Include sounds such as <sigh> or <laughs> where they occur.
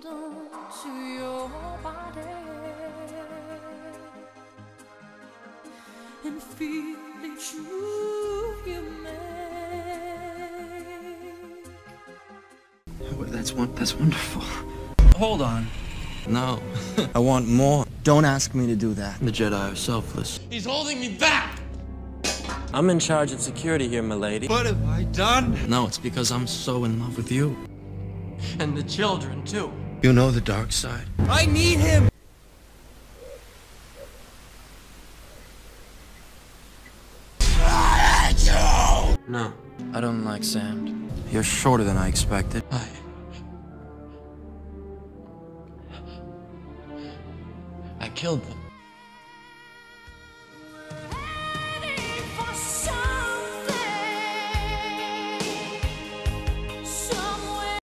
to your body and feel each move you make. That's one. That's wonderful. Hold on. No, <laughs> I want more. Don't ask me to do that. the Jedi are selfless. He's holding me back! I'm in charge of security here, milady. What have I done? No, it's because I'm so in love with you. And the children, too. You know the dark side. I need him! No, I don't like sand. You're shorter than I expected. I. I killed them.